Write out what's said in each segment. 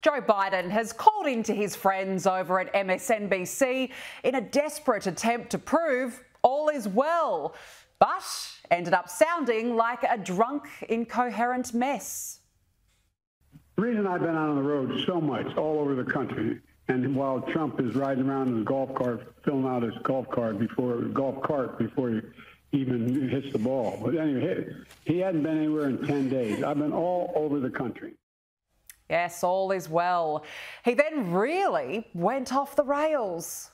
Joe Biden has called into his friends over at MSNBC in a desperate attempt to prove all is well, but ended up sounding like a drunk, incoherent mess. The reason I've been out on the road so much, all over the country, and while Trump is riding around in his golf cart, filling out his golf cart before golf cart before he even hits the ball. But anyway, he hadn't been anywhere in 10 days. I've been all over the country. Yes, all is well. He then really went off the rails.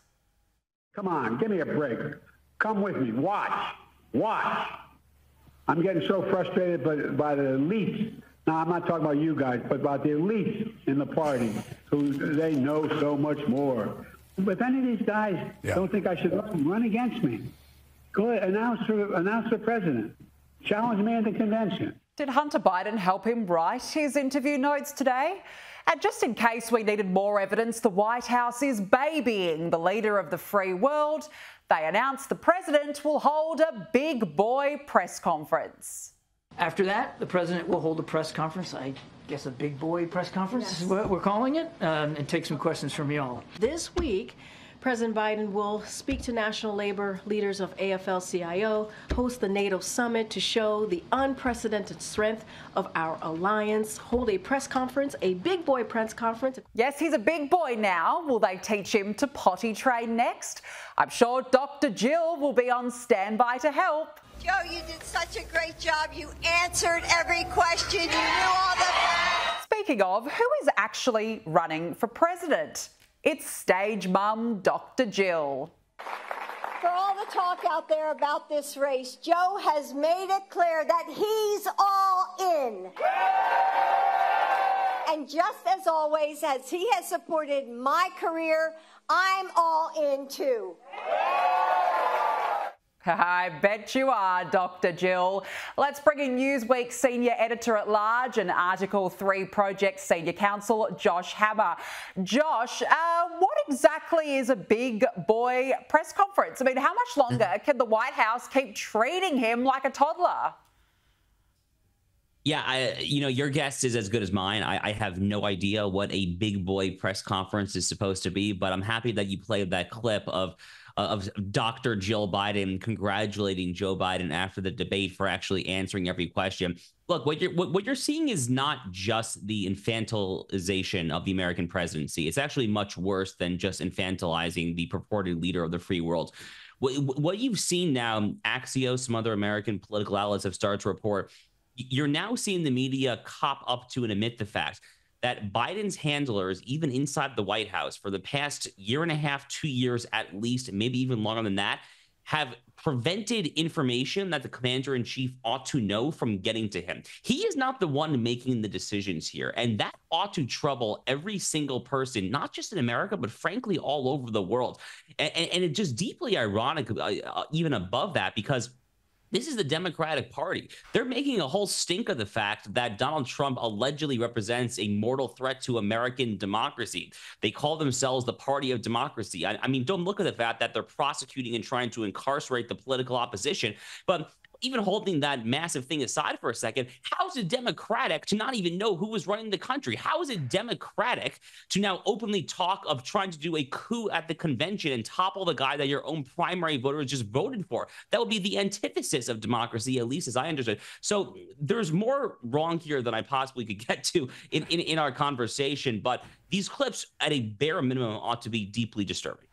Come on, give me a break. Come with me. Watch. Watch. I'm getting so frustrated by, by the elites. Now, I'm not talking about you guys, but about the elites in the party who they know so much more. If any of these guys yeah. don't think I should run, run against me, go ahead, announce for, announce for president. Challenge me at the convention. Did Hunter Biden help him write his interview notes today? And just in case we needed more evidence, the White House is babying the leader of the free world. They announced the president will hold a big boy press conference. After that, the president will hold a press conference. I guess a big boy press conference yes. is what we're calling it, um, and take some questions from y'all. This week, President Biden will speak to national labor leaders of AFL CIO, host the NATO summit to show the unprecedented strength of our alliance, hold a press conference, a big boy press conference. Yes, he's a big boy now. Will they teach him to potty train next? I'm sure Dr. Jill will be on standby to help. Joe, you did such a great job. You answered every question. You knew all the. Facts. Speaking of, who is actually running for president? It's stage mum, Dr. Jill. For all the talk out there about this race, Joe has made it clear that he's all in. And just as always, as he has supported my career, I'm all in too. I bet you are, Dr. Jill. Let's bring in Newsweek senior editor at large and Article 3 Project senior counsel, Josh Hammer. Josh, uh, what exactly is a big boy press conference? I mean, how much longer can the White House keep treating him like a toddler? Yeah, I, you know, your guess is as good as mine. I, I, have no idea what a big boy press conference is supposed to be, but I'm happy that you played that clip of Uh, of Dr. Jill Biden congratulating Joe Biden after the debate for actually answering every question. Look, what you're what, what you're seeing is not just the infantilization of the American presidency. It's actually much worse than just infantilizing the purported leader of the free world. What, what you've seen now, Axios, some other American political outlets have started to report. You're now seeing the media cop up to and admit the fact that Biden's handlers, even inside the White House, for the past year and a half, two years at least, maybe even longer than that, have prevented information that the commander in chief ought to know from getting to him. He is not the one making the decisions here. And that ought to trouble every single person, not just in America, but frankly, all over the world. And, and, and it's just deeply ironic, uh, uh even above that, because this is the Democratic Party. They're making a whole stink of the fact that Donald Trump allegedly represents a mortal threat to American democracy. They call themselves the party of democracy. I, I mean, don't look at the fact that they're prosecuting and trying to incarcerate the political opposition, but even holding that massive thing aside for a second, how is it democratic to not even know who was running the country? How is it democratic to now openly talk of trying to do a coup at the convention and topple the guy that your own primary voters just voted for? That would be the antithesis of democracy, at least as I understood. So there's more wrong here than I possibly could get to in, in, in our conversation. But these clips, at a bare minimum, ought to be deeply disturbing.